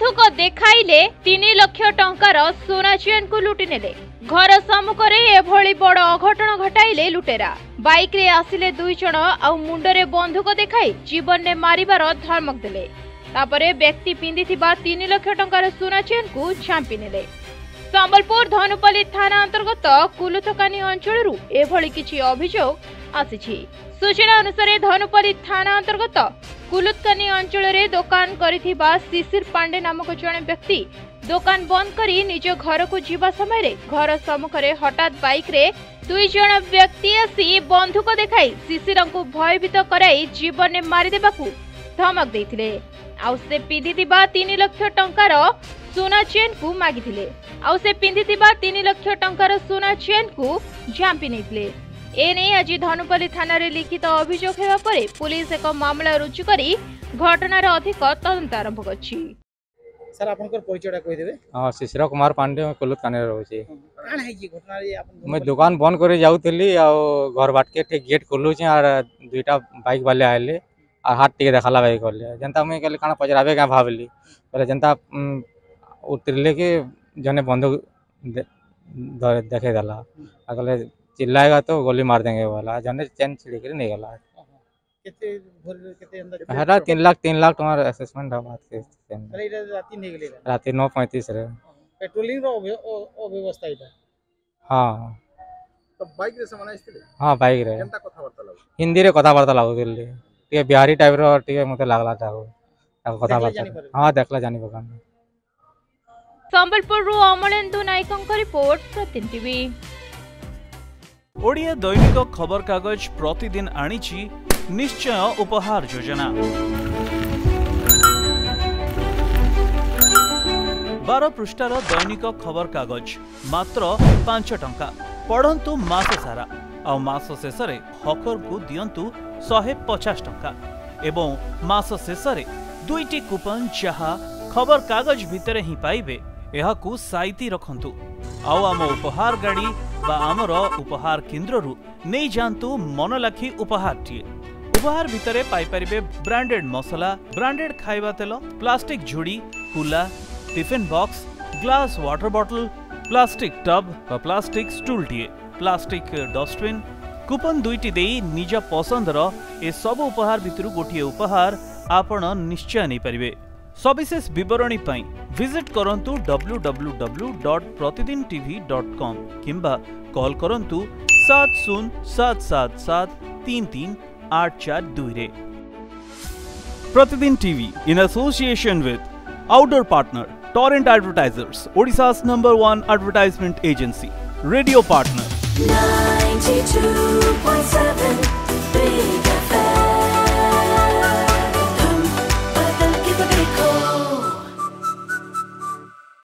ବନ୍ଧୁକ ଦେଖାଇଲେ ତିନି ଲକ୍ଷ ଟଙ୍କାର ସୁନା ଚେନ୍କୁ ଲୁଟି ନେଲେ ଘର ସମ୍ମୁଖରେ ଏଭଳି ବଡ଼ ଅଘଟଣ ଘଟାଇଲେ ଲୁଟେରା ବାଇକ୍ରେ ଆସିଲେ ଦୁଇ ଜଣ ଆଉ ମୁଣ୍ଡରେ ବନ୍ଧୁକ ଦେଖାଇ ଜୀବନରେ ମାରିବାର ଧମକ ଦେଲେ ତାପରେ ବ୍ୟକ୍ତି ପିନ୍ଧିଥିବା ତିନି ଲକ୍ଷ ଟଙ୍କାର ସୁନା ଚେନ୍କୁ ଛାମ୍ପି ନେଲେ ସମ୍ବଲପୁର ଧନୁପାଲି ଥାନା ଅନ୍ତର୍ଗତ କୁଲୁଥକାନି ଅଞ୍ଚଳରୁ ଏଭଳି କିଛି ଅଭିଯୋଗ ଆସିଛି ସୂଚନା ଅନୁସାରେ ଧନୁପାଲି ଥାନା ଅନ୍ତର୍ଗତ କୁଲୁତ୍କାନି ଅଞ୍ଚଳରେ ଦୋକାନ କରିଥିବା ଶିଶିର ପାଣ୍ଡେ ନାମକ ଜଣେ ବ୍ୟକ୍ତି ଦୋକାନ ବନ୍ଦ କରି ନିଜ ଘରକୁ ଯିବା ସମୟରେ ଘର ସମ୍ମୁଖରେ ହଠାତ୍ ବାଇକ୍ରେ ଦୁଇ ଜଣ ବ୍ୟକ୍ତି ଆସି ବନ୍ଧୁକ ଦେଖାଇ ଶିଶିରଙ୍କୁ ଭୟଭୀତ କରାଇ ଜୀବନରେ ମାରିଦେବାକୁ ଧମକ ଦେଇଥିଲେ ଆଉ ସେ ପିନ୍ଧିଥିବା ତିନି ଲକ୍ଷ ଟଙ୍କାର ସୁନା ଚେନ୍କୁ ମାଗିଥିଲେ ଆଉ ସେ ପିନ୍ଧିଥିବା ତିନି ଲକ୍ଷ ଟଙ୍କାର ସୁନା ଚେନ୍କୁ ଝାମ୍ପି ନେଇଥିଲେ एने आज धनुपाली थाना लिखित अभोग पुलिस एक मामला रुजु कर घटनार अधिक तदंत आरंभ कर सर आपनकर परिचयटा कहि देबे हां शिशिर कुमार पांडे कोलकाता ने रहू छी कान है जी घटना रे आपन मैं दुकान बंद करे जाऊ आ घर बाट के गेट खोलु छी आ दुईटा बाइक वाले आइले आ हाथ टिके देखाला बाइक वाले जनता मैं कहले काना पजरावे का भाबली बोले जनता उतरले के जने बंदूक देखे देला आ कहले चिल्लाएगा तो गोली मार देंगे वाला जाने चैन छिड़ी कर नहीं गला हरा तीन लाख तीन लाख तुम्हारा असेसमेंट है बात के रात नौ पैंतीस रात रे पेट्रोलिंग व्यवस्था इधर हाँ। तो बाइक रे समाना इसले हां बाइक रे केंता कथा वार्ता लागो हिंदी रे कथा वार्ता लागो दिल्ली टिके बिहारी टाइप रो टिके मते लागला ताको ताको कथा वार्ता हां देखला जानि पकान हाँ, संबलपुर रो अमलेंदु नायकंक रिपोर्ट प्रतिन टीवी ଓଡ଼ିଆ ଦୈନିକ ଖବରକାଗଜ ପ୍ରତିଦିନ ଆଣିଛି ନିଶ୍ଚୟ ଉପହାର ଯୋଜନା ବାର ପୃଷ୍ଠାର ଦୈନିକ ଖବରକାଗଜ ମାତ୍ର ପାଞ୍ଚ ଟଙ୍କା ପଢ଼ନ୍ତୁ ମାସ ସାରା ଆଉ ମାସ ଶେଷରେ ହକରକୁ ଦିଅନ୍ତୁ ଶହେ ପଚାଶ ଟଙ୍କା ଏବଂ ମାସ ଶେଷରେ ଦୁଇଟି କୁପନ୍ ଯାହା ଖବରକାଗଜ ଭିତରେ ହିଁ ପାଇବେ ଏହାକୁ ସାଇତି ରଖନ୍ତୁ ଆଉ ଆମ ଉପହାର ଗାଡ଼ି ବା ଆମର ଉପହାର କେନ୍ଦ୍ରରୁ ନେଇଯାଆନ୍ତୁ ମନଲାଖି ଉପହାରଟିଏ ଉପହାର ଭିତରେ ପାଇପାରିବେ ବ୍ରାଣ୍ଡେଡ୍ ମସଲା ବ୍ରାଣ୍ଡେଡ୍ ଖାଇବା ତେଲ ପ୍ଲାଷ୍ଟିକ୍ ଝୁଡ଼ି କୁଲା tiffin box glass water bottle plastic tub ବା ପ୍ଲାଷ୍ଟିକ୍ ଷ୍ଟୁଲ୍ଟିଏ ପ୍ଲାଷ୍ଟିକ୍ ଡଷ୍ଟବିନ୍ କୁପନ୍ ଦୁଇଟି ଦେଇ ନିଜ ପସନ୍ଦର ଏସବୁ ଉପହାର ଭିତରୁ ଗୋଟିଏ ଉପହାର ଆପଣ ନିଶ୍ଚୟ ନେଇପାରିବେ সবিশেষ বিবরণী পাই ভিজিট করন্তু www.pratidintv.com কিংবা কল করন্তু 7077733842 রে প্রতিদিন TV in association with outdoor partner Torrent advertisers Odisha's number one advertisement agency radio partner 92.7 Big FM